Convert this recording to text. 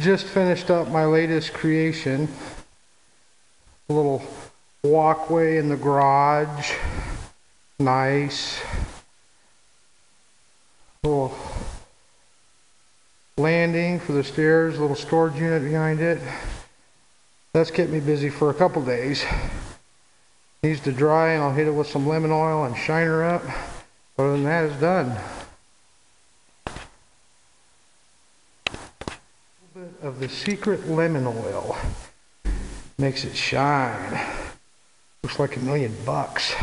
just finished up my latest creation. A little walkway in the garage. Nice. Little landing for the stairs, little storage unit behind it. That's kept me busy for a couple days. Needs to dry and I'll hit it with some lemon oil and shine her up. Other than that, it's done. Bit of the secret lemon oil. Makes it shine. Looks like a million bucks.